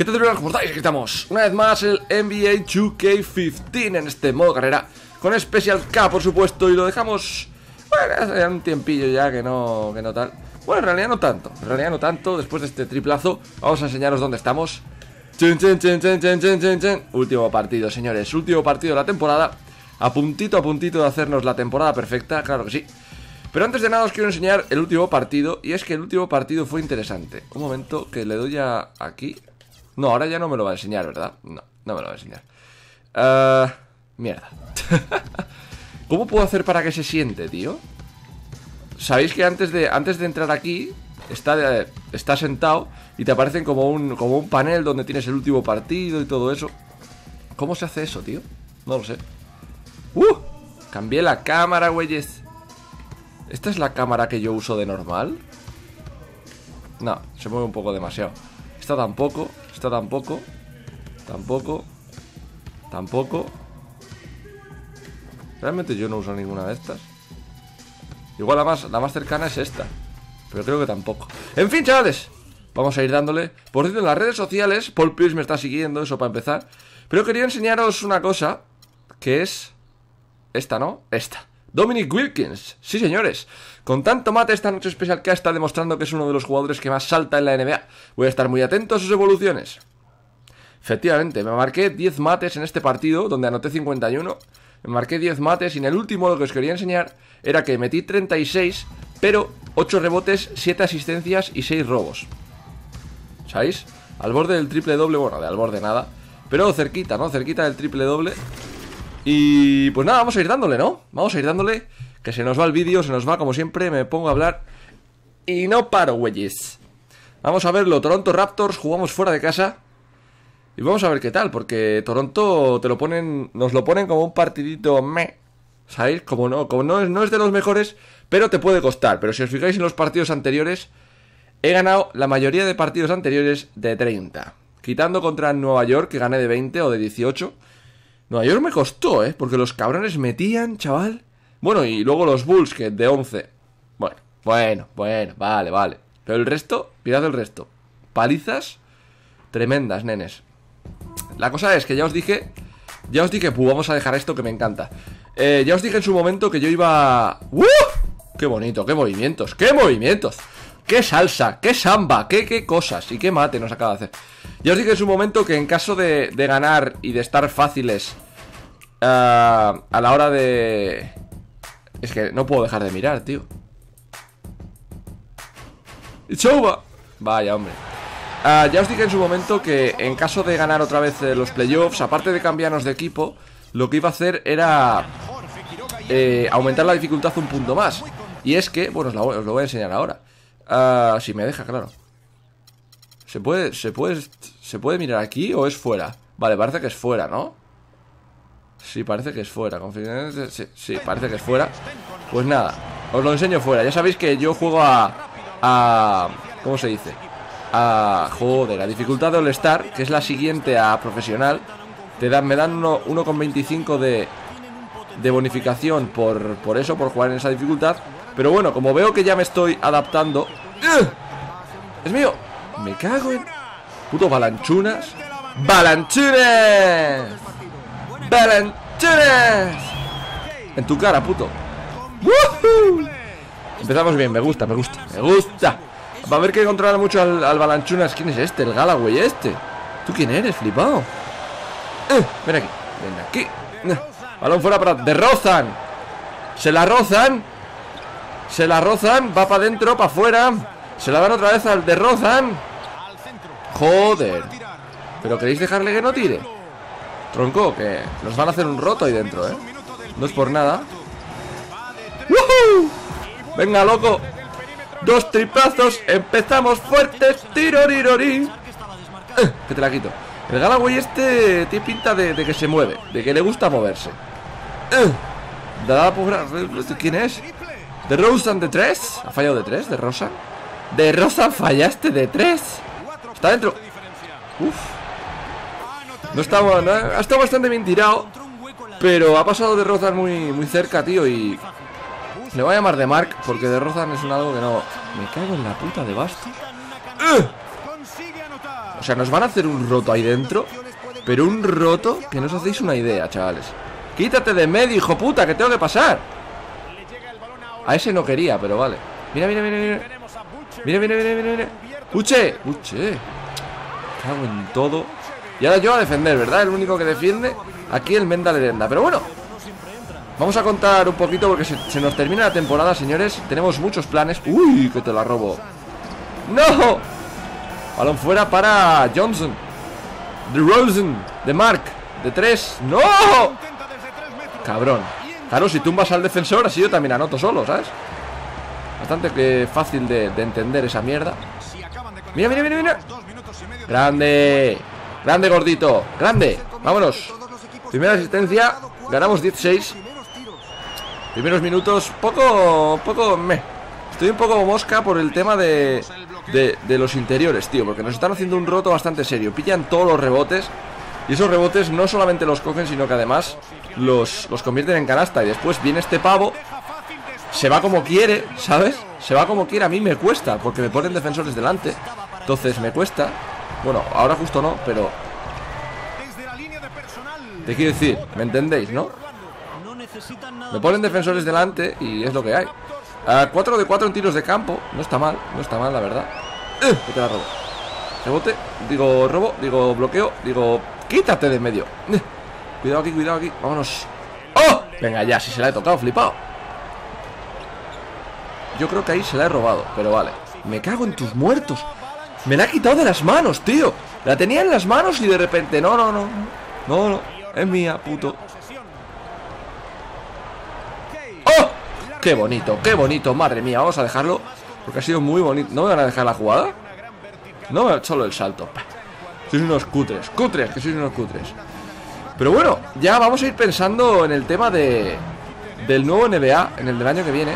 ¿Qué tal, ¿Cómo estáis? Aquí estamos, una vez más, el NBA 2K15 en este modo carrera, con Special K, por supuesto, y lo dejamos, bueno, hace un tiempillo ya que no, que no tal. Bueno, en realidad no tanto, en realidad no tanto, después de este triplazo, vamos a enseñaros dónde estamos. Chun, chun, chun. Último partido, señores, último partido de la temporada, a puntito a puntito de hacernos la temporada perfecta, claro que sí. Pero antes de nada os quiero enseñar el último partido Y es que el último partido fue interesante Un momento que le doy a aquí No, ahora ya no me lo va a enseñar, ¿verdad? No, no me lo va a enseñar uh, Mierda ¿Cómo puedo hacer para que se siente, tío? Sabéis que antes de, antes de entrar aquí está, está sentado Y te aparecen como un, como un panel donde tienes el último partido y todo eso ¿Cómo se hace eso, tío? No lo sé ¡Uh! Cambié la cámara, güeyes ¿Esta es la cámara que yo uso de normal? No, se mueve un poco demasiado Esta tampoco, esta tampoco Tampoco Tampoco. Realmente yo no uso ninguna de estas. Igual la más, la más cercana es esta Pero creo que tampoco. En fin, chavales Vamos a ir dándole. Por cierto, en las redes sociales Paul Pierce me está siguiendo, eso para empezar Pero quería enseñaros una cosa Que es... Esta, ¿no? Esta Dominic Wilkins, sí señores, con tanto mate esta noche especial que está demostrando que es uno de los jugadores que más salta en la NBA. Voy a estar muy atento a sus evoluciones. Efectivamente, me marqué 10 mates en este partido, donde anoté 51. Me marqué 10 mates y en el último lo que os quería enseñar era que metí 36, pero 8 rebotes, 7 asistencias y 6 robos. ¿Sabéis? Al borde del triple doble, bueno, de al borde nada, pero cerquita, ¿no? Cerquita del triple doble. Y pues nada, vamos a ir dándole, ¿no? Vamos a ir dándole, que se nos va el vídeo, se nos va como siempre, me pongo a hablar y no paro, güeyes. Vamos a verlo, Toronto Raptors, jugamos fuera de casa y vamos a ver qué tal, porque Toronto te lo ponen, nos lo ponen como un partidito me, ¿sabéis? Como no, como no es, no es de los mejores, pero te puede costar. Pero si os fijáis en los partidos anteriores, he ganado la mayoría de partidos anteriores de 30. Quitando contra Nueva York, que gané de 20 o de 18. Nueva York me costó, ¿eh? Porque los cabrones metían, chaval. Bueno, y luego los Bulls, que de 11. Bueno, bueno, bueno, vale, vale. Pero el resto, mirad el resto. Palizas tremendas, nenes. La cosa es que ya os dije... Ya os dije, vamos a dejar esto que me encanta. Eh, ya os dije en su momento que yo iba... ¡Uh! ¡Qué bonito! ¡Qué movimientos! ¡Qué movimientos! ¡Qué salsa! ¡Qué samba! ¡Qué, qué cosas! Y qué mate nos acaba de hacer. Ya os dije en su momento que en caso de, ganar y de estar fáciles uh, a la hora de... Es que no puedo dejar de mirar, tío. It's Vaya, hombre. Uh, ya os dije en su momento que en caso de ganar otra vez eh, los playoffs, aparte de cambiarnos de equipo, lo que iba a hacer era eh, aumentar la dificultad un punto más. Y es que, bueno, os lo, voy a enseñar ahora. Uh, si me deja, claro. ¿Se puede, se puede, se puede mirar aquí o es fuera? Vale, parece que es fuera, ¿no? Sí, parece que es fuera. Sí, sí, parece que es fuera. Pues nada, os lo enseño fuera. Ya sabéis que yo juego a... a ¿Cómo se dice? A... Joder, a dificultad de All-Star, que es la siguiente a profesional. Te dan, me dan 1,25 de, de bonificación por, por eso, por jugar en esa dificultad. Pero bueno, como veo que ya me estoy adaptando... ¡Es mío! Me cago en... Puto balanchunas ¡Balanchunes! ¡Balanchunes! En tu cara, puto Empezamos bien, me gusta, me gusta, me gusta Va a haber que controlar mucho al, balanchunas ¿Quién es este? El Galaway este ¿Tú quién eres, flipado? Eh, ven aquí, ven aquí eh, Balón fuera para... ¡De rozan! Se la rozan Se la rozan, va para adentro, para afuera Se la dan otra vez al de rozan Joder ¿Pero queréis dejarle que no tire? Tronco, que nos van a hacer un roto ahí dentro, ¿eh? No es por nada Venga, loco Dos tripazos Empezamos fuertes Tirorirori eh, Que te la quito El Galaway este tiene pinta de, que se mueve De que le gusta moverse eh, ¿Quién es? ¿De Rosan de tres? ¿Ha fallado de tres? ¿De Rosan? ¿De Rosa fallaste de tres? Está dentro. Uf. No está, no, ha estado bastante bien tirado. Pero ha pasado de Rozan muy, muy cerca, tío. Y le voy a llamar de Mark porque de Rozan es un algo que no. Me cago en la puta de Basto. O sea, nos van a hacer un roto ahí dentro Pero un roto que no os hacéis una idea, chavales Quítate de medio, hijo puta, que tengo que pasar A ese no quería, pero vale Mira, mira, mira, mira Mira, mira, mira, mira, mira Uche, uche. Cago en todo. Y ahora yo a defender, ¿verdad? El único que defiende Aquí el Menda Lerenda. Pero bueno Vamos a contar un poquito porque se, nos termina la temporada, señores. Tenemos muchos planes. Uy, que te la robo. ¡No! Balón fuera para Johnson. De Rosen De Mark De 3 ¡No! Cabrón. Claro, si tumbas al defensor así yo también anoto solo, ¿sabes? Bastante que fácil de entender esa mierda Mira, mira, mira, mira. Grande. Grande, gordito. Grande. Vámonos. Primera asistencia. Ganamos 16 Primeros minutos. Poco, poco, me. Estoy un poco mosca por el tema de, de, los interiores, tío Porque nos están haciendo un roto bastante serio. Pillan todos los rebotes. Y esos rebotes no solamente los cogen Sino que además los, los convierten en canasta. Y después viene este pavo Se va como quiere, ¿sabes? Se va como quiere, a mí me cuesta Porque me ponen defensores delante. Entonces me cuesta. Bueno, ahora justo no, pero Te quiero decir, ¿me entendéis, no? Me ponen defensores delante y es lo que hay. Uh, 4 de 4 en tiros de campo No está mal, no está mal, la verdad. Uh, Que te la robo. Rebote, digo robo, digo bloqueo Digo, quítate de medio. Uh, Cuidado aquí, cuidado aquí, vámonos. ¡Oh! Venga ya, si se la he tocado, flipado Yo creo que ahí se la he robado Pero vale, me cago en tus muertos. Me la ha quitado de las manos, tío. La tenía en las manos y de repente No, no, no, no, no. Es mía, puto. ¡Oh! ¡Qué bonito, qué bonito! Madre mía, vamos a dejarlo Porque ha sido muy bonito. ¿No me van a dejar la jugada? No, solo el salto. Sois unos cutres, cutres, que sois unos cutres. Pero bueno, ya vamos a ir pensando en el tema de Del nuevo NBA En el del año que viene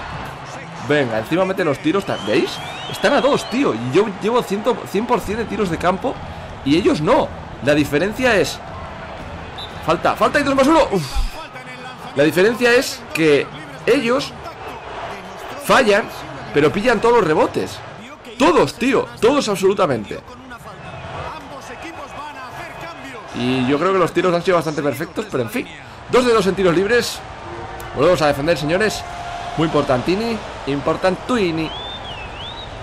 Venga, encima mete los tiros, ¿veis? Están a dos, tío yo llevo 100%, 100 de tiros de campo Y ellos no La diferencia es Falta, falta y dos más uno Uf. La diferencia es que ellos fallan, pero pillan todos los rebotes. Todos, tío, todos absolutamente. Y yo creo que los tiros han sido bastante perfectos, pero en fin. Dos de dos en tiros libres. Volvemos a defender, señores. Muy importantini, importantuini.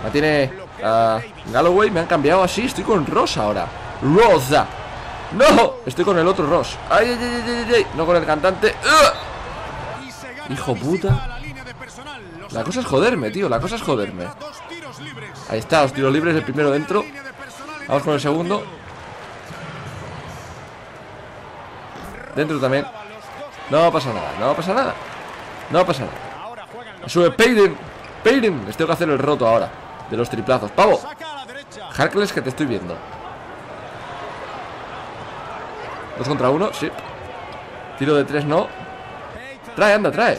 La tiene uh, Galloway, me han cambiado así. Estoy con Ross ahora. Rosa. ¡No! Estoy con el otro Ross. ¡Ay, ay, ay, ay! ay! No con el cantante. ¡Ugh! Hijo puta. La cosa es joderme, tío. La cosa es joderme. Ahí está, los tiros libres. El primero dentro. Vamos con el segundo. Dentro también. No pasa nada, no pasa nada. No pasa nada. Sube Payden. Payden. Les tengo que hacer el roto ahora. De los triplazos. ¡Pavo! Harkles que te estoy viendo. Dos contra uno, sí. Tiro de tres, no. Trae, anda, trae.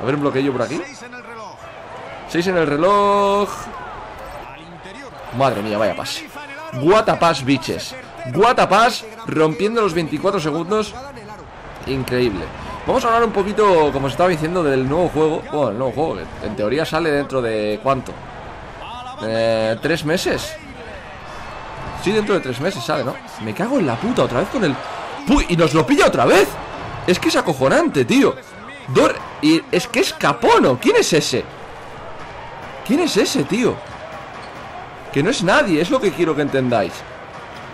A ver un bloqueo por aquí. Seis en el reloj. Madre mía, vaya pas. Guatapas, biches. Guatapas rompiendo los 24 segundos. Increíble. Vamos a hablar un poquito, como os estaba diciendo, del nuevo juego. Bueno, el nuevo juego, que en teoría sale dentro de ¿cuánto? ¿Tres meses? Sí, dentro de tres meses sale, ¿no? Me cago en la puta otra vez con el... ¡Uy! ¡Y nos lo pilla otra vez! Es que es acojonante, tío Dor... Y es que es Capono ¿Quién es ese? ¿Quién es ese, tío? Que no es nadie, es lo que quiero que entendáis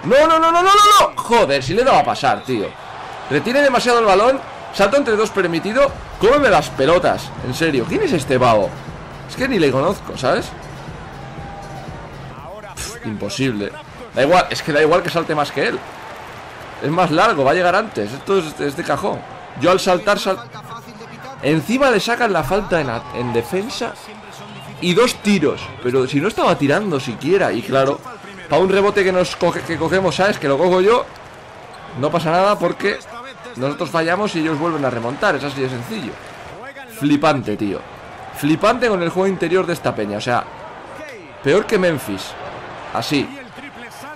¡No, no, no, no, no, no! no! Joder, si le daba a pasar, tío Retiene demasiado el balón Salto entre dos permitido Cómeme las pelotas, en serio. ¿Quién es este pavo? Es que ni le conozco, ¿sabes? Pff, imposible. Da igual, es que da igual que salte más que él. Es más largo, va a llegar antes. Esto es, es de cajón. Yo al saltar, sal... Encima le sacan la falta en, en defensa Y dos tiros. Pero si no estaba tirando siquiera Y claro, para un rebote que nos coge, que cogemos, ¿sabes? Que lo cojo yo No pasa nada porque Nosotros fallamos y ellos vuelven a remontar Es así de sencillo Flipante, tío Flipante con el juego interior de esta peña O sea, peor que Memphis Así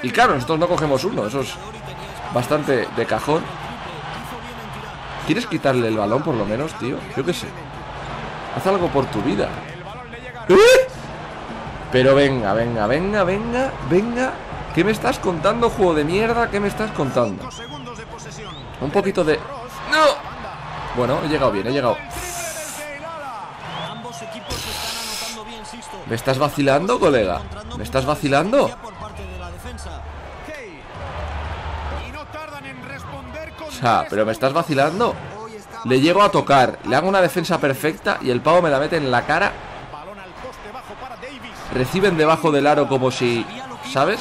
y claro, nosotros no cogemos uno Eso es bastante de cajón ¿Quieres quitarle el balón por lo menos, tío? Yo qué sé Haz algo por tu vida ¿Eh? Pero venga, venga, venga, venga, venga. ¿Qué me estás contando, juego de mierda? ¿Qué me estás contando? Un poquito de... ¡No! Bueno, he llegado bien, he llegado. ¿Me estás vacilando, colega? ¿Me estás vacilando? O sea, pero me estás vacilando Le llego a tocar Le hago una defensa perfecta Y el pavo me la mete en la cara Reciben debajo del aro como si... ¿Sabes?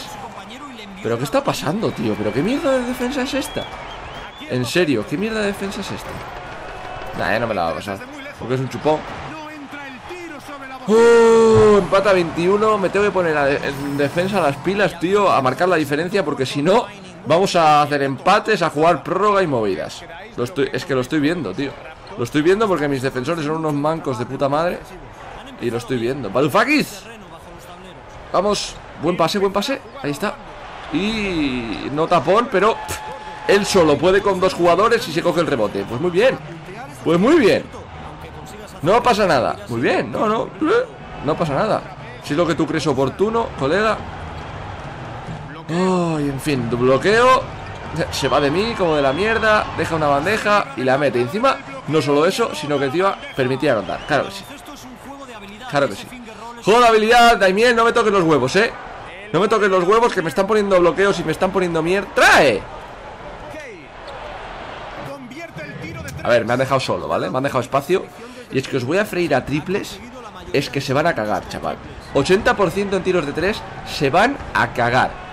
¿Pero qué está pasando, tío? ¿Pero qué mierda de defensa es esta? En serio, ¿qué mierda de defensa es esta? Nah, ya no me la va a pasar. Porque es un chupón. Uh, Empata 21 Me tengo que poner en defensa las pilas, tío A marcar la diferencia Porque si no Vamos a hacer empates, a jugar prórroga y movidas. Lo estoy, Es que lo estoy viendo, tío. Lo estoy viendo porque mis defensores son unos mancos de puta madre Y lo estoy viendo. ¡Balufakis! Vamos, buen pase, buen pase. Ahí está. Y no tapón, pero Él solo puede con dos jugadores y se coge el rebote. Pues muy bien. Pues muy bien. No pasa nada. Muy bien, no, no. No pasa nada. Si es lo que tú crees oportuno, colega. Ay, en fin, bloqueo. Se va de mí como de la mierda Deja una bandeja y la mete. Encima, no solo eso, sino que encima Permitía anotar, claro que sí. Claro que sí. Juego de habilidad, Daimiel, no me toques los huevos, eh No me toques los huevos que me están poniendo bloqueos Y me están poniendo mierda ¡Trae! A ver, me han dejado solo, ¿vale? Me han dejado espacio Y es que os voy a freír a triples Es que se van a cagar, chaval 80% en tiros de tres Se van a cagar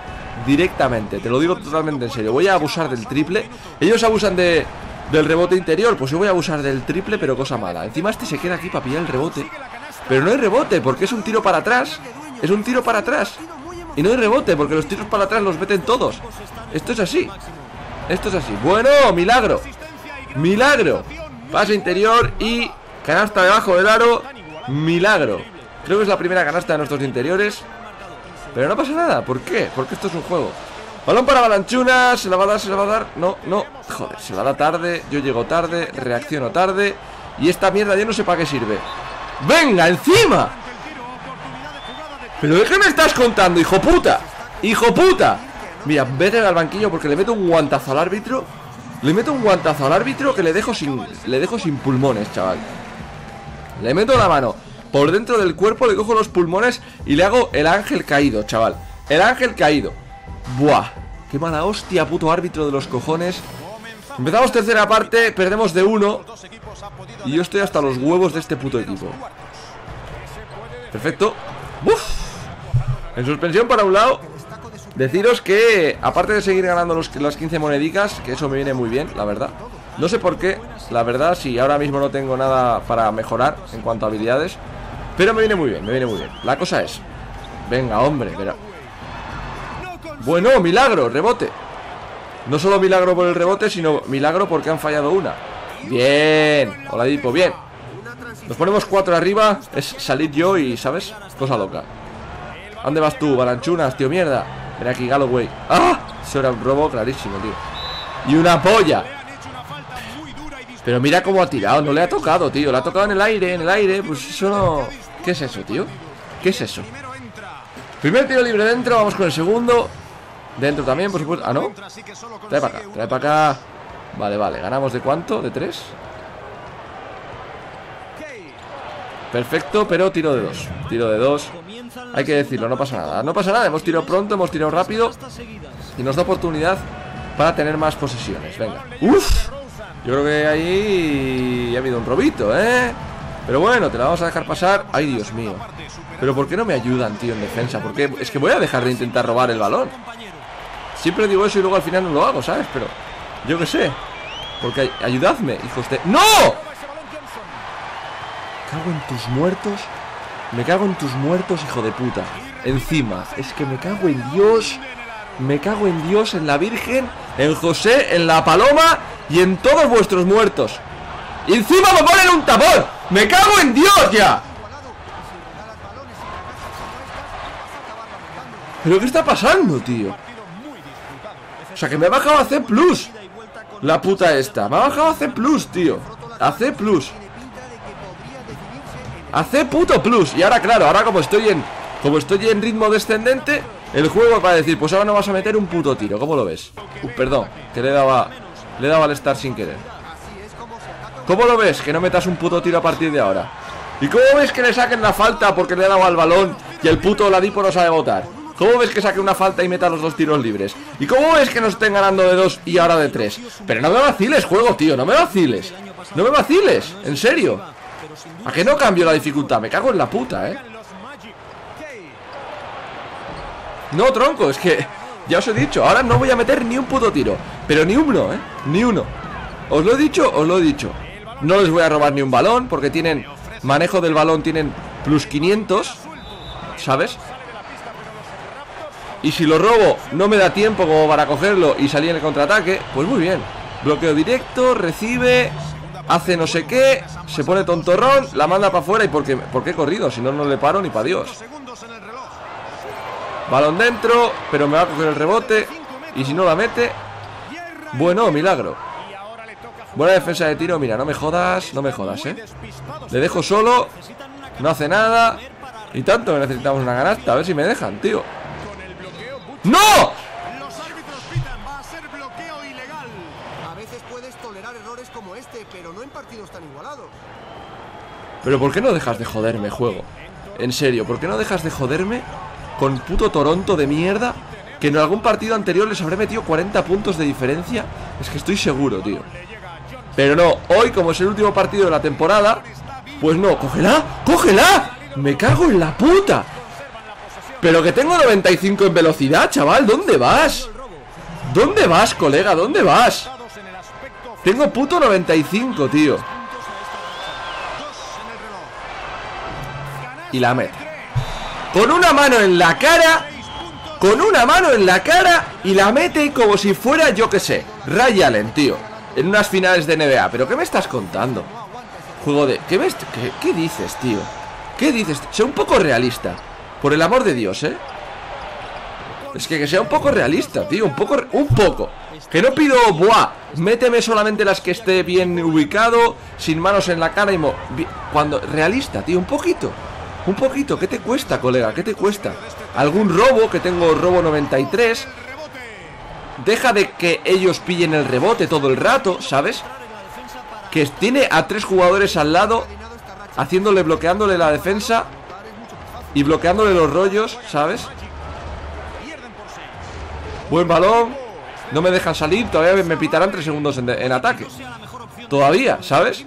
directamente. Te lo digo totalmente en serio. Voy a abusar del triple. Ellos abusan de, del rebote interior. Pues yo voy a abusar del triple, pero cosa mala. Encima este se queda aquí para pillar el rebote. Pero no hay rebote, porque es un tiro para atrás. Es un tiro para atrás. Y no hay rebote, porque los tiros para atrás los meten todos. Esto es así. Esto es así. Bueno, milagro. Milagro. Pase interior y canasta debajo del aro. Milagro. Creo que es la primera canasta de nuestros interiores. Pero no pasa nada, ¿por qué? Porque esto es un juego Balón para Balanchuna, se la va a dar, se la va a dar No, no, joder, se la da tarde Yo llego tarde, reacciono tarde Y esta mierda yo no sé para qué sirve ¡Venga, encima! ¿Pero qué me estás contando, hijo puta? ¡Hijo puta! Mira, vete al banquillo porque le meto un guantazo al árbitro Le meto un guantazo al árbitro que le dejo sin, le dejo sin pulmones, chaval Le meto la mano por dentro del cuerpo, le cojo los pulmones y le hago el ángel caído, chaval. El ángel caído. Buah. Qué mala hostia, puto árbitro de los cojones. Empezamos tercera parte, perdemos de uno. Y yo estoy hasta los huevos de este puto equipo. Perfecto. ¡Uf! En suspensión para un lado. Deciros que, aparte de seguir ganando los, las 15 monedicas, que eso me viene muy bien, la verdad. No sé por qué, la verdad, si ahora mismo no tengo nada para mejorar en cuanto a habilidades. Pero me viene muy bien, me viene muy bien La cosa es Venga, hombre, pero Bueno, milagro, rebote No solo milagro por el rebote, sino milagro porque han fallado una Bien Hola, Dipo, bien Nos ponemos cuatro arriba Es salir yo y, ¿sabes? Cosa loca ¿Dónde vas tú, balanchunas, tío, mierda? Ven aquí, Galloway ¡Ah! Eso era un robo clarísimo, tío Y una polla Pero mira cómo ha tirado No le ha tocado, tío Le ha tocado en el aire, en el aire Pues eso no... ¿Qué es eso, tío? ¿Qué es eso? Primer tiro libre dentro, vamos con el segundo Dentro también, por supuesto Ah, ¿no? Trae para acá, trae para acá Vale, vale, ¿ganamos de cuánto? ¿De tres? Perfecto, pero tiro de dos. Tiro de dos. Hay que decirlo, no pasa nada. No pasa nada, hemos tirado pronto, hemos tirado rápido. Y nos da oportunidad para tener más posesiones. Venga. Uf. Yo creo que ahí ha habido un robito, ¿eh? Pero bueno, te la vamos a dejar pasar. Ay, Dios mío. Pero ¿por qué no me ayudan, tío, en defensa? Porque es que voy a dejar de intentar robar el balón. Siempre digo eso y luego al final no lo hago, ¿sabes? Pero yo qué sé. Porque ayudadme, hijos de... ¡No! Cago en tus muertos Me cago en tus muertos, hijo de puta Encima Es que me cago en Dios Me cago en Dios, en la Virgen En José, en la Paloma Y en todos vuestros muertos encima me ponen un tapón ¡Me cago en Dios ya! ¿Pero qué está pasando, tío? O sea, que me ha bajado a C+. La puta esta. Me ha bajado a C+, tío. A C+. A C puto plus. Y ahora, claro, ahora como estoy en Como estoy en ritmo descendente, el juego va a decir, pues ahora no vas a meter un puto tiro. ¿Cómo lo ves? Uh, perdón, que le daba, le daba al estar sin querer. ¿Cómo lo ves? Que no metas un puto tiro a partir de ahora. ¿Y cómo ves que le saquen la falta porque le he dado al balón y el puto Ladipo no sabe votar? ¿Cómo ves que saque una falta y meta los dos tiros libres? ¿Y cómo ves que nos estén ganando de dos y ahora de tres? Pero no me vaciles, juego, tío, no me vaciles. No me vaciles, en serio. ¿A que no cambio la dificultad? Me cago en la puta, ¿eh? No, tronco, es que ya os he dicho, ahora no voy a meter ni un puto tiro. Pero ni uno, ¿eh? Ni uno. Os lo he dicho, os lo he dicho. No les voy a robar ni un balón porque tienen manejo del balón, tienen plus 500, ¿sabes? Y si lo robo no me da tiempo como para cogerlo y salir en el contraataque, pues muy bien. Bloqueo directo, recibe, hace no sé qué, se pone tontorrón, la manda para afuera y ¿por qué, he corrido? Si no, no le paro ni para Dios. Balón dentro, pero me va a coger el rebote y si no la mete, bueno, milagro. Buena defensa de tiro, mira, no me jodas, no me jodas, ¿eh? Le dejo solo, no hace nada Y tanto necesitamos una ganasta, a ver si me dejan, tío ¡No! Pero ¿por qué no dejas de joderme, juego? En serio, ¿por qué no dejas de joderme con puto Toronto de mierda? Que en algún partido anterior les habré metido 40 puntos de diferencia. Es que estoy seguro, tío. Pero no, hoy como es el último partido de la temporada Pues no, cógela, cógela Me cago en la puta Pero que tengo 95 en velocidad, chaval ¿Dónde vas? ¿Dónde vas, colega? ¿Dónde vas? Tengo puto 95, tío Y la mete Con una mano en la cara Con una mano en la cara Y la mete como si fuera, yo que sé Ray Allen, tío en unas finales de NBA. ¿Pero qué me estás contando? Juego de... ¿Qué, qué, dices, tío? ¿Qué dices? Sea un poco realista. Por el amor de Dios, ¿eh? Es que que sea un poco realista, tío. Un poco... Un poco. Que no pido... Buah, méteme solamente las que esté bien ubicado, sin manos en la cara y... Mo Cuando... Realista, tío. Un poquito. Un poquito. ¿Qué te cuesta, colega? ¿Qué te cuesta? ¿Algún robo? Que tengo robo 93 Deja de que ellos pillen el rebote todo el rato, ¿sabes? Que tiene a tres jugadores al lado Haciéndole, bloqueándole la defensa Y bloqueándole los rollos, ¿sabes? Buen balón No me dejan salir, todavía me pitarán tres segundos en, ataque Todavía, ¿sabes?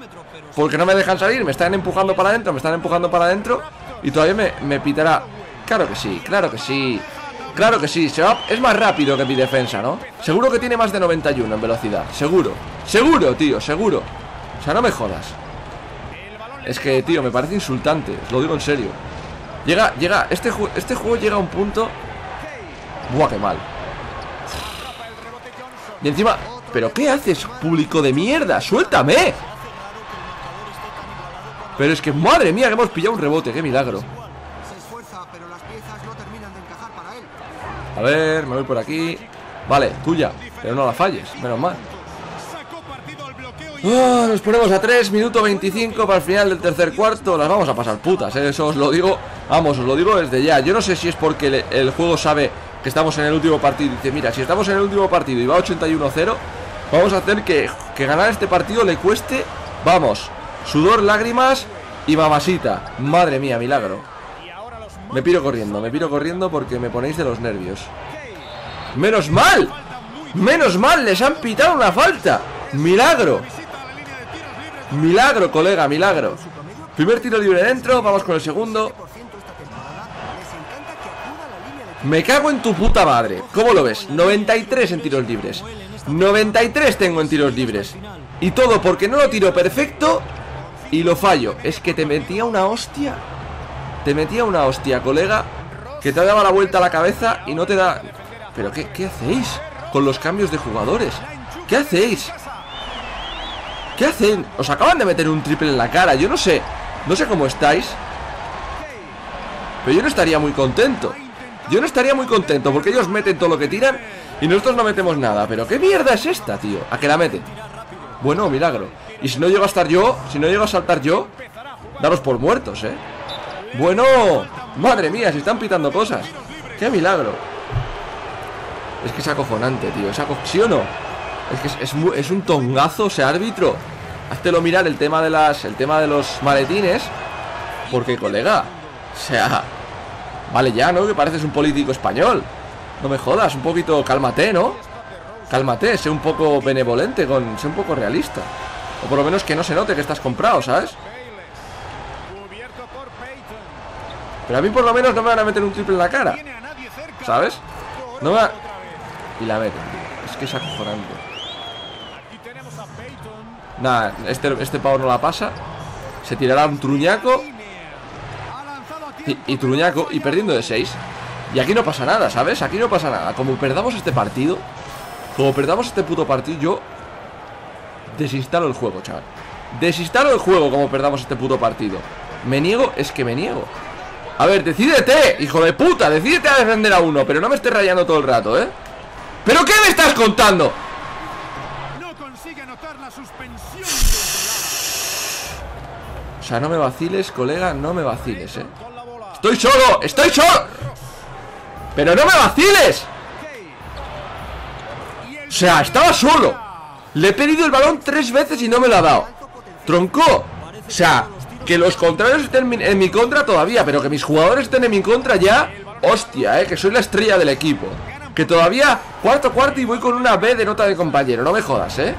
Porque no me dejan salir, me están empujando para adentro Me están empujando para adentro Y todavía me, me pitará Claro que sí, claro que sí Claro que sí, es más rápido que mi defensa, ¿no? Seguro que tiene más de 91 en velocidad Seguro, seguro, tío, seguro O sea, no me jodas Es que, tío, me parece insultante Lo digo en serio Llega, llega, este, este juego llega a un punto Buah, qué mal Y encima, ¿pero qué haces, público de mierda? ¡Suéltame! Pero es que, madre mía, que hemos pillado un rebote ¡Qué milagro! A ver, me voy por aquí. Vale, tuya, pero no la falles Menos mal. Ah, Nos ponemos a 3, minuto 25 Para el final del tercer cuarto. Las vamos a pasar putas, ¿eh? eso os lo digo Vamos, os lo digo desde ya. Yo no sé si es porque el juego sabe que estamos en el último partido Y dice, mira, si estamos en el último partido Y va 81-0 Vamos a hacer que, que ganar este partido le cueste Vamos, sudor, lágrimas y mamasita Madre mía, milagro me piro corriendo, me piro corriendo porque me ponéis de los nervios ¡Menos mal! ¡Menos mal! ¡Les han pitado una falta! ¡Milagro! Milagro, colega, milagro Primer tiro libre dentro, vamos con el segundo Me cago en tu puta madre ¿Cómo lo ves? 93 en tiros libres 93 tengo en tiros libres Y todo porque no lo tiro perfecto Y lo fallo Es que te metía una hostia te metía una hostia, colega Que te daba la vuelta a la cabeza y no te da... ¿Pero qué, qué hacéis? Con los cambios de jugadores ¿Qué hacéis? ¿Qué hacen? Os acaban de meter un triple en la cara Yo no sé, no sé cómo estáis Pero yo no estaría muy contento Yo no estaría muy contento Porque ellos meten todo lo que tiran Y nosotros no metemos nada Pero ¿qué mierda es esta, tío? ¿A qué la meten? Bueno, milagro Y si no llego a estar yo Si no llego a saltar yo Daros por muertos, ¿eh? Bueno, madre mía, se están pitando cosas. ¡Qué milagro! Es que es acojonante, tío. ¿Es ¿Sí o no? Es que es, es, un tongazo ese árbitro. Háztelo mirar el tema de las. El tema de los maletines. Porque, colega. O sea. Vale ya, ¿no? Que pareces un político español. No me jodas, un poquito. Cálmate, ¿no? Cálmate, sé un poco benevolente, con, sé un poco realista. O por lo menos que no se note que estás comprado, ¿sabes? Pero a mí por lo menos no me van a meter un triple en la cara ¿Sabes? No me Y la meten, Es que es acojonante Nada, este, este pavo no la pasa Se tirará un truñaco y, y truñaco Y perdiendo de 6 Y aquí no pasa nada, ¿sabes? Aquí no pasa nada Como perdamos este partido Como perdamos este puto partido Yo desinstalo el juego, chaval Desinstalo el juego como perdamos este puto partido Me niego, es que me niego a ver, decídete, hijo de puta Decídete a defender a uno Pero no me estés rayando todo el rato, ¿eh? ¿Pero qué me estás contando? O sea, no me vaciles, colega No me vaciles, ¿eh? ¡Estoy solo! ¡Estoy solo! ¡Pero no me vaciles! O sea, estaba solo Le he pedido el balón tres veces y no me lo ha dado. Tronco. O sea, que los contrarios estén en mi contra todavía Pero que mis jugadores estén en mi contra ya Hostia, eh, que soy la estrella del equipo. Que todavía cuarto cuarto y voy con una B de nota de compañero. No me jodas, eh.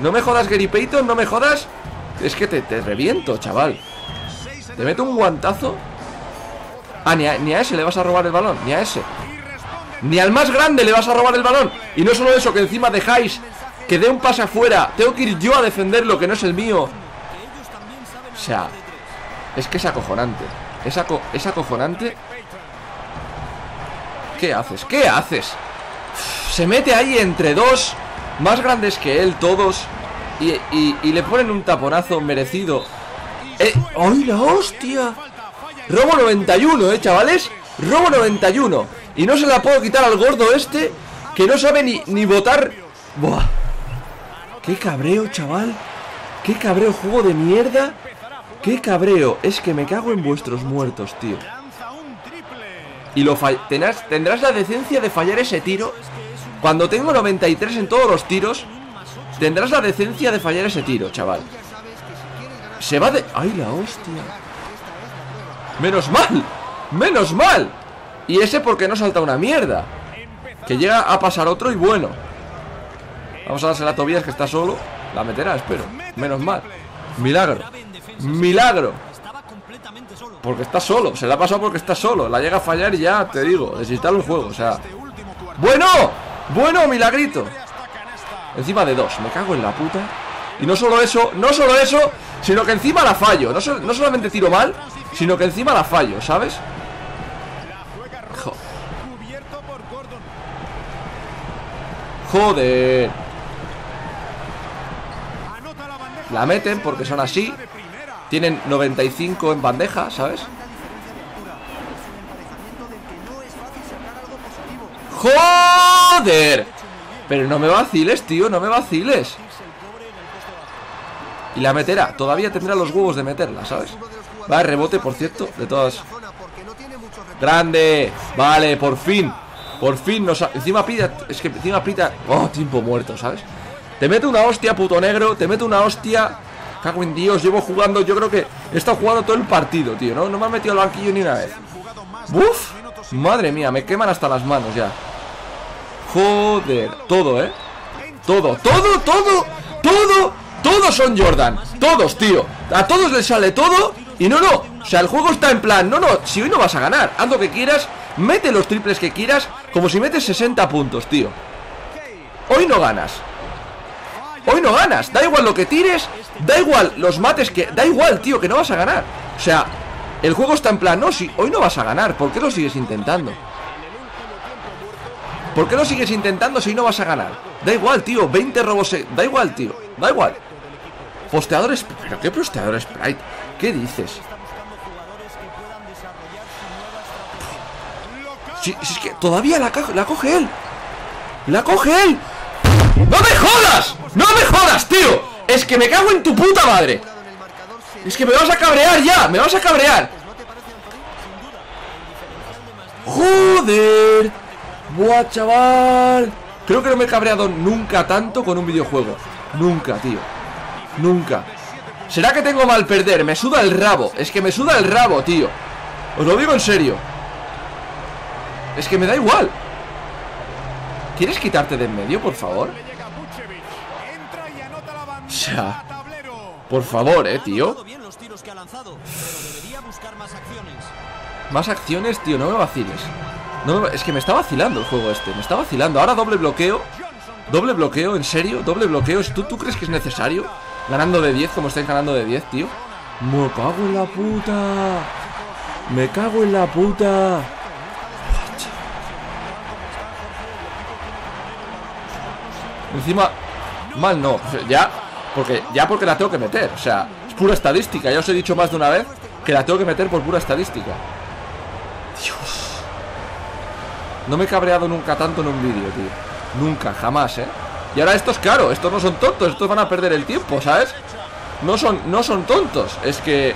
No me jodas Gary Payton, no me jodas. Es que te, reviento, chaval. Te meto un guantazo. Ah, ni a, ni a ese le vas a robar el balón Ni a ese. Ni al más grande le vas a robar el balón. Y no solo eso, que encima dejáis que dé un pase afuera Tengo que ir yo a defender lo que no es el mío o sea, es que es acojonante. Es, es acojonante. ¿Qué haces? ¿Qué haces? Se mete ahí entre dos más grandes que él, todos. Y, le ponen un taponazo merecido. ¡Eh! ¡Ay, la hostia! Robo 91, ¿eh, chavales? Robo 91. Y no se la puedo quitar al gordo este que no sabe ni, ni votar. ¡Buah! ¡Qué cabreo, chaval! ¡Qué cabreo, juego de mierda! ¡Qué cabreo! Es que me cago en vuestros muertos, tío. Y lo tendrás, tendrás la decencia de fallar ese tiro. Cuando tengo 93 en todos los tiros, tendrás la decencia de fallar ese tiro, chaval. Se va de... ¡Ay, la hostia! ¡Menos mal! ¡Menos mal! Y ese porque no salta una mierda. Que llega a pasar otro y bueno. Vamos a darse a Tobías que está solo. La meterá, espero. Menos mal. Milagro. Milagro. Porque está solo, se la ha pasado porque está solo. La llega a fallar y ya, te digo, desinstalo el juego, o sea. ¡Bueno! ¡Bueno, milagrito! Encima de dos, me cago en la puta. Y no solo eso, no solo eso, sino que encima la fallo. No, no solamente tiro mal, sino que encima la fallo, ¿sabes? Joder. La meten porque son así tienen 95 en bandeja, ¿sabes? ¡Joder! Pero no me vaciles, tío, no me vaciles Y la meterá, todavía tendrá los huevos de meterla, ¿sabes? Va, rebote, por cierto, de todas ¡Grande! Vale, por fin Por fin nos... Encima pita... Es que encima pita... Oh, tiempo muerto, ¿sabes? Te mete una hostia, puto negro Te mete una hostia Cago en Dios, llevo jugando, yo creo que he estado jugando todo el partido, tío, ¿no? No me ha metido al banquillo ni una vez. ¡Uf! Madre mía, me queman hasta las manos ya. Joder, todo, ¿eh? Todo, todo, todo, todo, todos son Jordan. Todos, tío. A todos les sale todo y no, no. O sea, el juego está en plan, no, no, si hoy no vas a ganar, haz lo que quieras, mete los triples que quieras, como si metes 60 puntos, tío. Hoy no ganas. Hoy no ganas, da igual lo que tires Da igual los mates que... Da igual, tío, que no vas a ganar O sea, el juego está en plan No, si hoy no vas a ganar, ¿por qué lo sigues intentando? ¿Por qué lo sigues intentando si no vas a ganar? Da igual, tío, 20 robos Da igual, tío, da igual Posteadores... ¿Pero qué posteador Sprite? ¿Qué dices? Si, si, es que todavía la, la coge él La coge él ¡No me jodas! ¡No me jodas, tío! Es que me cago en tu puta madre Es que me vas a cabrear ya Me vas a cabrear ¡Joder! ¡Buah, chaval! Creo que no me he cabreado nunca tanto con un videojuego. Nunca, tío. Nunca. ¿Será que tengo mal perder? Me suda el rabo. Es que me suda el rabo, tío. Os lo digo en serio. Es que me da igual. ¿Quieres quitarte de en medio, por favor? O sea, por favor, eh, tío. Más acciones, tío, no me vaciles. No es que me está vacilando el juego este. Me está vacilando. Ahora doble bloqueo. Doble bloqueo, ¿en serio? Doble bloqueo. ¿Tú, ¿Tú crees que es necesario? Ganando de 10 como estáis ganando de 10, tío. Me cago en la puta. Me cago en la puta. Encima, mal no. Ya, porque, ya porque la tengo que meter. O sea, es pura estadística. Ya os he dicho más de una vez que la tengo que meter por pura estadística. Dios. No me he cabreado nunca tanto en un vídeo, tío. Nunca, jamás, ¿eh? Y ahora estos, claro, estos no son tontos. Estos van a perder el tiempo, ¿sabes? No son, no son tontos. Es que...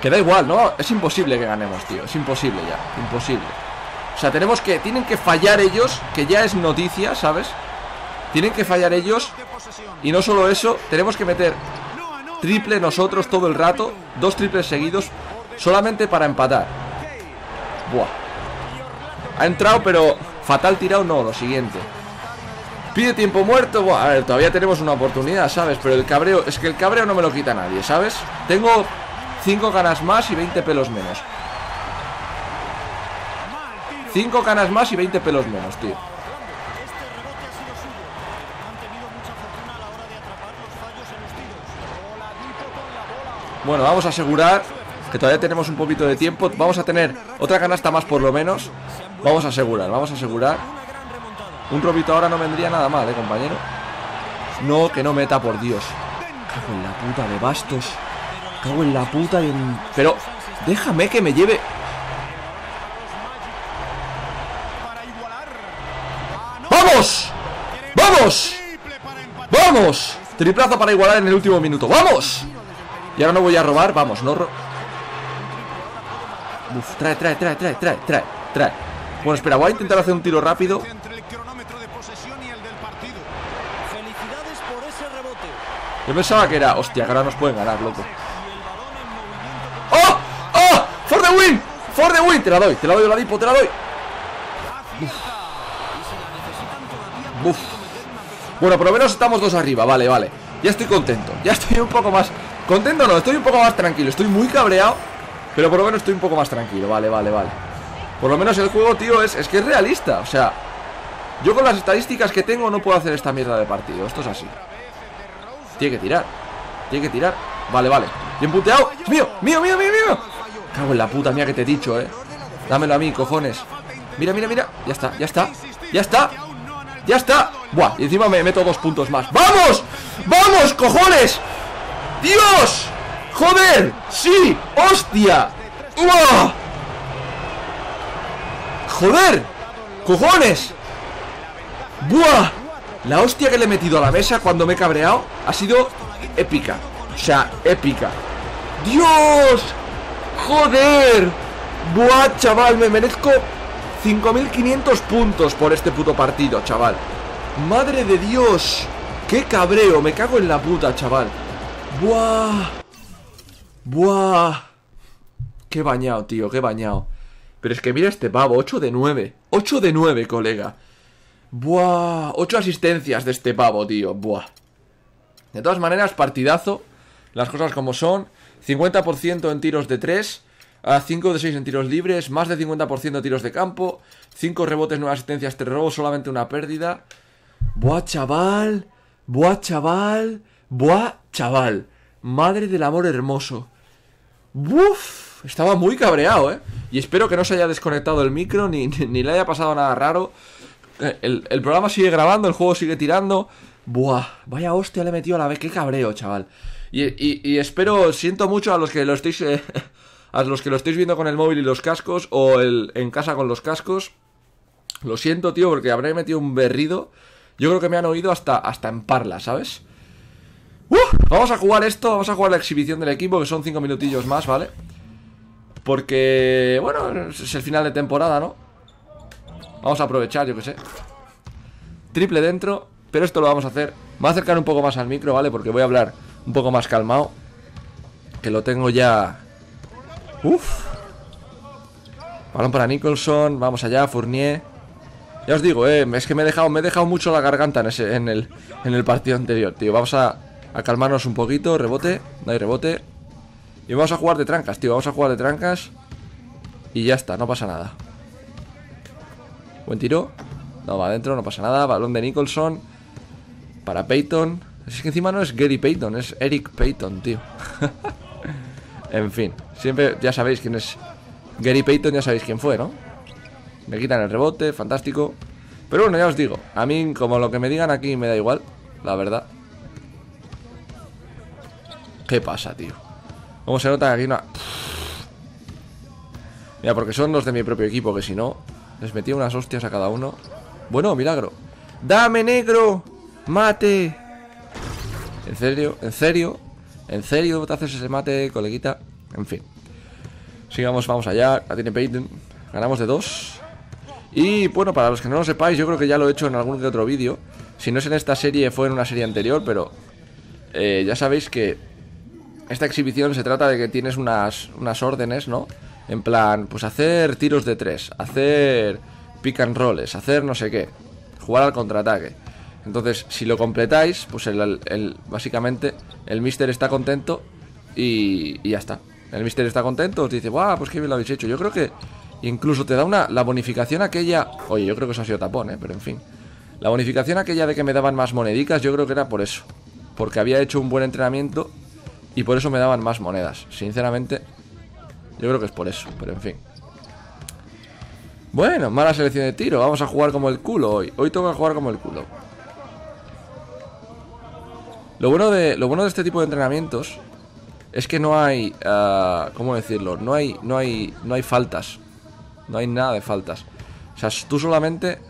Que da igual, ¿no? Es imposible que ganemos, tío. Es imposible ya. Imposible. O sea, tenemos que... Tienen que fallar ellos, que ya es noticia, ¿sabes? Tienen que fallar ellos. Y no solo eso, tenemos que meter triple nosotros todo el rato. Dos triples seguidos. Solamente para empatar. Buah. Ha entrado, pero fatal tirado no, lo siguiente. Pide tiempo muerto. Buah, a ver, todavía tenemos una oportunidad, ¿sabes? Pero el cabreo, es que el cabreo no me lo quita nadie, ¿sabes? Tengo 5 ganas más y 20 pelos menos. 5 canas más y 20 pelos menos, tío. Bueno, vamos a asegurar que todavía tenemos un poquito de tiempo. Vamos a tener otra canasta más por lo menos. Vamos a asegurar, vamos a asegurar. Un robito ahora no vendría nada mal, eh, compañero. No, que no meta, por Dios. Cago en la puta de bastos. Cago en la puta en... Pero, déjame que me lleve... ¡Vamos! ¡Vamos! ¡Vamos! Triplazo para igualar en el último minuto. ¡Vamos! Y ahora no voy a robar, vamos, no ro Uf, trae, trae, trae, trae, trae, trae, trae Bueno, espera, voy a intentar hacer un tiro rápido Yo pensaba que era, hostia, que ahora nos pueden ganar, loco ¡Oh! ¡Oh! ¡For the win! ¡For the win! Te la doy, te la doy, la dipo, te la doy Uf. Bueno, por lo menos estamos dos arriba, vale, vale. Ya estoy contento, ya estoy un poco más Contento no, estoy un poco más tranquilo Estoy muy cabreado Pero por lo menos estoy un poco más tranquilo Vale, vale, vale. Por lo menos el juego, tío, es, es que es realista O sea, yo con las estadísticas que tengo No puedo hacer esta mierda de partido Esto es así. Tiene que tirar Tiene que tirar. Vale, vale. Bien puteado. ¡Mío! ¡Mío, mío, mío, mío! Cago en la puta mía que te he dicho, eh. Dámelo a mí, cojones. Mira, mira, mira. Ya está, ya está Ya está Ya está Buah, y encima me meto dos puntos más ¡Vamos! ¡Vamos, cojones! ¡Dios! ¡Joder! ¡Sí! ¡Hostia! ¡Uah! ¡Joder! ¡Cojones! ¡Buah! La hostia que le he metido a la mesa cuando me he cabreado ha sido épica. O sea, épica. ¡Dios! ¡Joder! ¡Buah, chaval! Me merezco 5.500 puntos por este puto partido, chaval. ¡Madre de Dios! ¡Qué cabreo! Me cago en la puta, chaval. ¡Buah! ¡Buah! Qué bañado, tío, qué bañado. Pero es que mira este pavo, 8 de 9. 8 de 9, colega. Buah, 8 asistencias de este pavo, tío. Buah. De todas maneras, partidazo. Las cosas como son. 50% en tiros de 3. A 5 de 6 en tiros libres. Más de 50% en tiros de campo. 5 rebotes, 9 asistencias, 3 robos. Solamente una pérdida. Buah, chaval. Buah, chaval. Buah, chaval. Madre del amor hermoso. Buf. Estaba muy cabreado, ¿eh? Y espero que no se haya desconectado el micro ni, ni, le haya pasado nada raro. Eh, el, el, programa sigue grabando, el juego sigue tirando. Buah, vaya hostia le he metido a la vez. Qué cabreo, chaval. Y, y, y espero, siento mucho a los que lo estéis... Eh, a los que lo estéis viendo con el móvil y los cascos o el, en casa con los cascos. Lo siento, tío, porque habré metido un berrido. Yo creo que me han oído hasta, hasta en parla, ¿sabes? ¡Uh! Vamos a jugar esto, vamos a jugar la exhibición del equipo, que son 5 minutillos más, ¿vale? Porque, bueno, es el final de temporada, ¿no? Vamos a aprovechar, yo que sé Triple dentro, pero esto lo vamos a hacer Me voy a acercar un poco más al micro, ¿vale? Porque voy a hablar un poco más calmado Que lo tengo ya... Uf Balón para Nicholson, vamos allá, Fournier Ya os digo, eh, es que me he dejado, me he dejado mucho la garganta en, el, partido anterior, tío Vamos a, a calmarnos un poquito, rebote, no hay rebote Y vamos a jugar de trancas, tío, vamos a jugar de trancas Y ya está, no pasa nada Buen tiro. No, va adentro, no pasa nada. Balón de Nicholson. Para Peyton. Es que encima no es Gary Payton, es Eric Payton, tío. en fin, siempre ya sabéis quién es Gary Payton, ya sabéis quién fue, ¿no? Me quitan el rebote, fantástico. Pero bueno, ya os digo, a mí como lo que me digan aquí me da igual, la verdad. ¿Qué pasa, tío? ¿Cómo se nota que aquí no... Mira, porque son los de mi propio equipo, que si no, les metía unas hostias a cada uno. Bueno, milagro. ¡Dame, negro! ¡Mate! ¿En serio? ¿En serio? ¿En serio te haces ese mate, coleguita? En fin. Sigamos, vamos allá. La tiene Peyton. Ganamos de dos. Y bueno, para los que no lo sepáis, yo creo que ya lo he hecho en algún que otro vídeo. Si no es en esta serie, fue en una serie anterior, pero eh, ya sabéis que esta exhibición se trata de que tienes unas, unas órdenes, ¿no? En plan, pues hacer tiros de tres, hacer pick and rolls, hacer no sé qué, jugar al contraataque. Entonces, si lo completáis, pues el, básicamente el mister está contento y, ya está. El mister está contento, os dice, ¡guau! Pues qué bien lo habéis hecho. Yo creo que incluso te da una. La bonificación aquella. Oye, yo creo que eso ha sido tapón, ¿eh? Pero en fin. La bonificación aquella de que me daban más monedicas, yo creo que era por eso. Porque había hecho un buen entrenamiento y por eso me daban más monedas. Sinceramente, yo creo que es por eso, pero en fin. Bueno, mala selección de tiro. Vamos a jugar como el culo hoy. Hoy tengo que jugar como el culo. Lo bueno de, lo bueno de este tipo de entrenamientos es que no hay... Uh, ¿Cómo decirlo? No hay, no, hay, no hay faltas. No hay nada de faltas. O sea, tú solamente...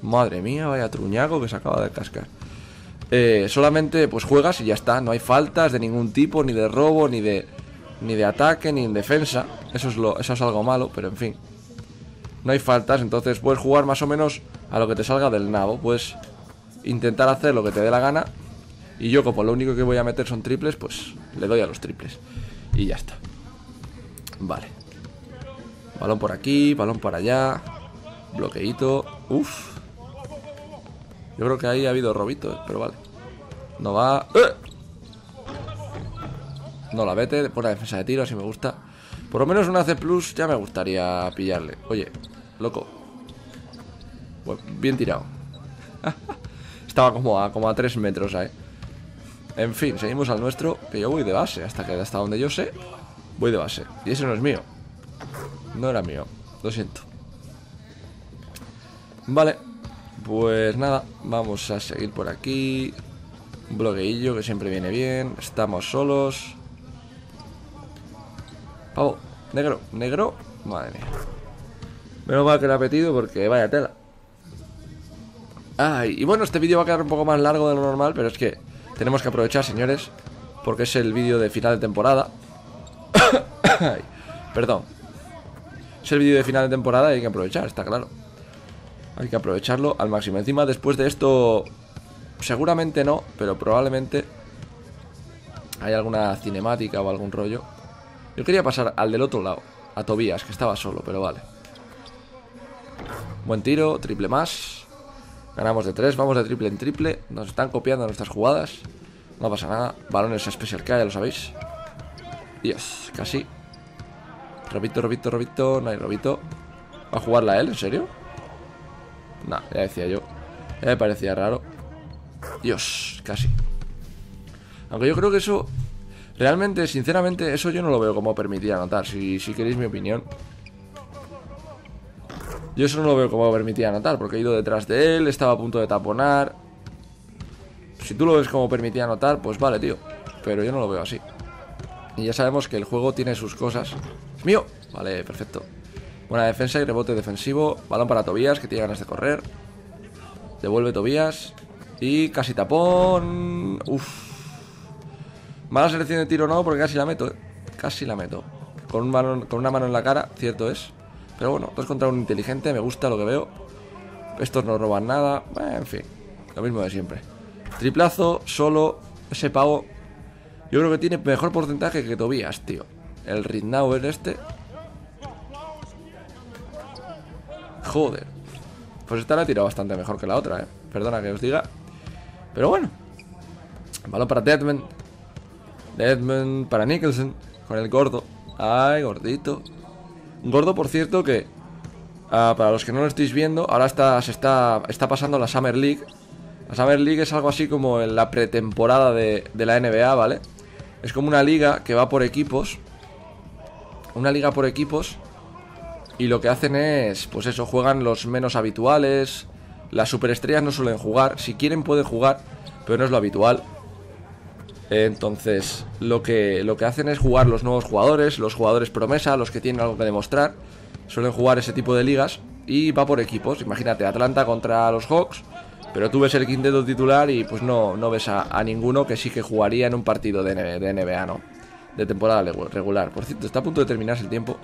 Madre mía, vaya truñaco que se acaba de cascar. Eh, solamente pues juegas y ya está. No hay faltas de ningún tipo, ni de robo, ni de ni de ataque ni en defensa. Eso es, lo, eso es algo malo, pero en fin. No hay faltas, entonces puedes jugar más o menos a lo que te salga del nabo. Puedes intentar hacer lo que te dé la gana. Y yo, como lo único que voy a meter son triples, pues le doy a los triples. Y ya está. Vale. Balón por aquí, balón por allá. Bloqueito. Uf. Yo creo que ahí ha habido robito, pero vale. No va. ¡Eh! No la vete, por la defensa de tiro, así me gusta. Por lo menos una C Plus ya me gustaría pillarle. Oye, loco. bien tirado. Estaba como a, como a 3 metros ahí. En fin, seguimos al nuestro. Que yo voy de base. Hasta que hasta donde yo sé, voy de base. Y ese no es mío. No era mío. Lo siento. Vale. Pues nada, vamos a seguir por aquí. Un bloqueillo que siempre viene bien. Estamos solos. Oh, negro, negro. Madre mía. Menos mal que lo ha metido porque vaya tela. Ay, y bueno, este vídeo va a quedar un poco más largo de lo normal, pero es que tenemos que aprovechar, señores, porque es el vídeo de final de temporada. Perdón. Es el vídeo de final de temporada y hay que aprovechar, está claro. Hay que aprovecharlo al máximo. Encima, después de esto, seguramente no, pero probablemente hay alguna cinemática o algún rollo yo quería pasar al del otro lado, a Tobías, que estaba solo, pero vale. Buen tiro, triple más. Ganamos de tres, vamos de triple en triple. Nos están copiando nuestras jugadas. No pasa nada. Balones especial que ya lo sabéis. Dios, casi. Robito, Robito, Robito. No hay Robito. ¿Va a jugarla él? ¿En serio? No, ya decía yo. Ya me parecía raro. Dios, casi. Aunque yo creo que eso Realmente, sinceramente, eso yo no lo veo como permitía anotar, si, si queréis mi opinión. Yo eso no lo veo como permitía anotar, porque he ido detrás de él, estaba a punto de taponar. Si tú lo ves como permitía anotar, pues vale, tío. Pero yo no lo veo así. Y ya sabemos que el juego tiene sus cosas. ¡Es mío! Vale, perfecto. Buena defensa y rebote defensivo. Balón para Tobías, que tiene ganas de correr. Devuelve Tobías. Y casi tapón. Uf. Mala selección de tiro no, porque casi la meto, ¿eh? Casi la meto. Con, con una mano en la cara, cierto es. Pero bueno, dos contra un inteligente, me gusta lo que veo. Estos no roban nada. en fin, lo mismo de siempre. Triplazo, solo, ese pavo. Yo creo que tiene mejor porcentaje que Tobías, tío. El Ritnauer este. Joder. Pues esta la ha tirado bastante mejor que la otra, eh. Perdona que os diga. Pero bueno. Balón para Deadman. Deadman para Nicholson. Con el gordo. Ay, gordito. Gordo, por cierto, que ah, para los que no lo estéis viendo, ahora está, se está, está pasando la Summer League. La Summer League es algo así como en la pretemporada de, de la NBA, ¿vale? Es como una liga que va por equipos. Una liga por equipos. Y lo que hacen es, pues eso, juegan los menos habituales. Las superestrellas no suelen jugar. Si quieren pueden jugar, pero no es lo habitual. Entonces, lo que, lo que hacen es jugar los nuevos jugadores, los jugadores promesa, los que tienen algo que demostrar. Suelen jugar ese tipo de ligas y va por equipos. Imagínate, Atlanta contra los Hawks, pero tú ves el quinteto titular y pues no, no ves a, ninguno que sí que jugaría en un partido de, de NBA, ¿no? De temporada regular. Por cierto, está a punto de terminarse el tiempo.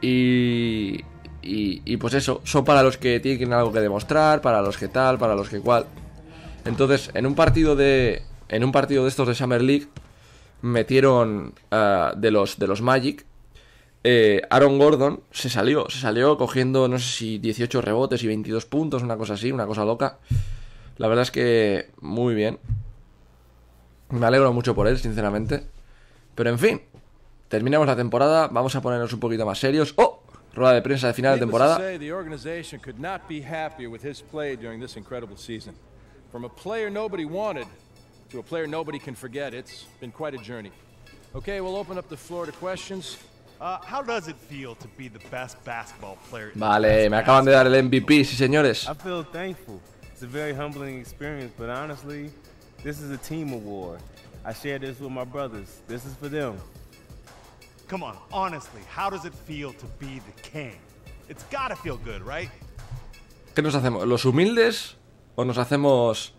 Y, y, y, pues eso, son para los que tienen algo que demostrar, para los que tal, para los que cual. Entonces, en un partido de. En un partido de estos de Summer League. Metieron ah, de los de los Magic. Eh, Aaron Gordon se salió. Se salió cogiendo, no sé si 18 rebotes y 22 puntos, una cosa así, una cosa loca. La verdad es que muy bien. Me alegro mucho por él, sinceramente. Pero en fin, terminamos la temporada. Vamos a ponernos un poquito más serios. ¡Oh! Rueda de prensa de final de temporada. From a player nobody wanted to a player nobody can forget, it's been quite a journey. Okay, we'll open up the floor to questions. Uh, how does it feel to be the best basketball player? Vale, me acaban de dar el MVP, sí señores. I feel thankful. It's a very humbling experience, but honestly, this is a team award. I share this with my brothers. This is for them. Come on, honestly, how does it feel to be the king? It's gotta feel good, right? ¿Qué nos hacemos? ¿Los humildes ¿O nos hacemos...?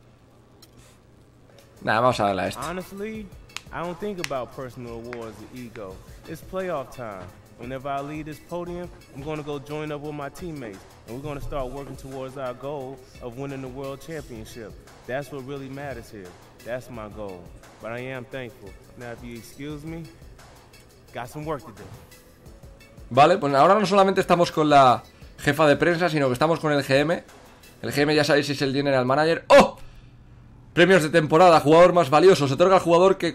Nada, vamos a darle a esto. Honestly, I don't think about personal awards or ego. It's playoff time. Whenever I leave this podium, I'm going to go join up with my teammates, and we're going to start working towards our goal of winning the world championship. That's what really matters here. That's my goal. But I am thankful. Now, if you excuse me, got some work to do. Vale, pues ahora no solamente estamos con la jefa de prensa, sino que estamos con el GM, el GM ya sabéis es el General Manager. ¡Oh! Premios de temporada, jugador más valioso. Se otorga al jugador que,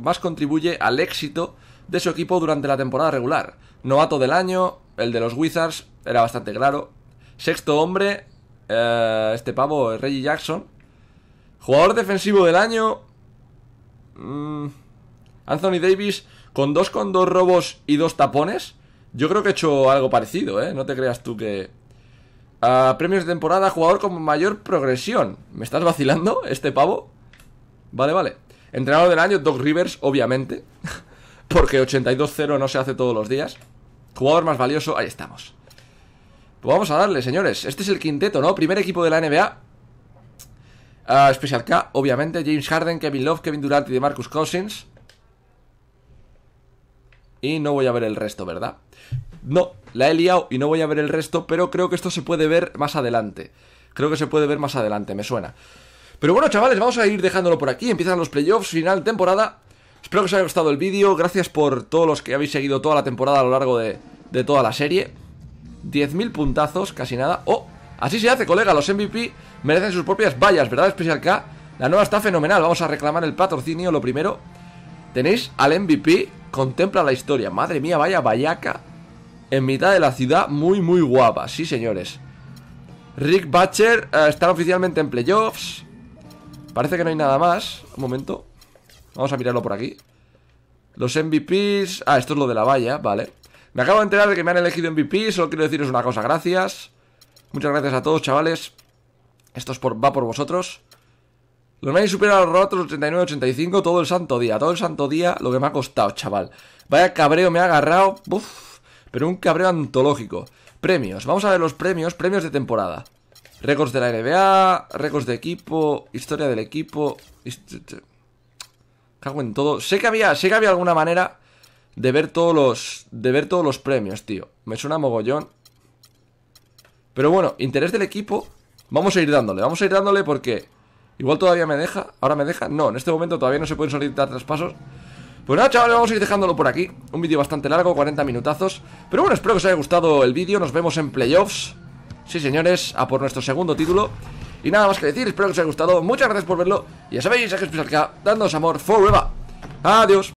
más contribuye al éxito de su equipo durante la temporada regular. Novato del año, el de los Wizards, era bastante claro. Sexto hombre, eh, este pavo, Reggie Jackson. Jugador defensivo del año. Mm, Anthony Davis, con dos con dos robos y dos tapones. Yo creo que he hecho algo parecido, ¿eh? No te creas tú que, premios de temporada, jugador con mayor progresión. ¿Me estás vacilando este pavo? Vale, vale. Entrenador del año, Doc Rivers, obviamente. Porque 82-0 no se hace todos los días. Jugador más valioso, ahí estamos. Pues vamos a darle, señores. Este es el quinteto, ¿no? Primer equipo de la NBA. Uh, Special K, obviamente. James Harden, Kevin Love, Kevin Durant y de Marcus Cousins. Y no voy a ver el resto, ¿verdad? No, la he liado y no voy a ver el resto, pero creo que esto se puede ver más adelante. Creo que se puede ver más adelante, me suena. Pero bueno, chavales, vamos a ir dejándolo por aquí. Empiezan los playoffs, final temporada. Espero que os haya gustado el vídeo. Gracias por todos los que habéis seguido toda la temporada a lo largo de, toda la serie. 10.000 puntazos, casi nada. ¡Oh! Así se hace, colega. Los MVP merecen sus propias vallas, ¿verdad? Especial K. La nueva está fenomenal. Vamos a reclamar el patrocinio, lo primero. Tenéis al MVP. Contempla la historia. Madre mía, vaya vallaca en mitad de la ciudad, muy muy guapa, sí señores. Rick Butcher eh, está oficialmente en playoffs. Parece que no hay nada más. Un momento. Vamos a mirarlo por aquí. Los MVPs... Ah, esto es lo de la valla, vale. Me acabo de enterar de que me han elegido MVP. Solo quiero deciros una cosa, gracias. Muchas gracias a todos, chavales. Esto es por, va por vosotros. Los Nines superan a los rotos 89-85 todo el santo día. Todo el santo día lo que me ha costado, chaval. Vaya cabreo me ha agarrado. Uf pero un cabreo antológico. Premios, vamos a ver los premios, premios de temporada. Récords de la NBA, récords de equipo, historia del equipo. Cago en todo. Sé que había, sé que había alguna manera de ver todos los. De ver todos los premios, tío. Me suena mogollón. Pero bueno, interés del equipo. Vamos a ir dándole, vamos a ir dándole porque. Igual todavía me deja. Ahora me deja. No, en este momento todavía no se pueden solicitar traspasos. Pues nada, chavales, vamos a ir dejándolo por aquí. Un vídeo bastante largo, 40 minutazos. Pero bueno, espero que os haya gustado el vídeo. Nos vemos en playoffs. Sí, señores, a por nuestro segundo título. Y nada más que decir, espero que os haya gustado. Muchas gracias por verlo. Y ya sabéis, aquí es Pizarca, dándoos amor forever. Adiós.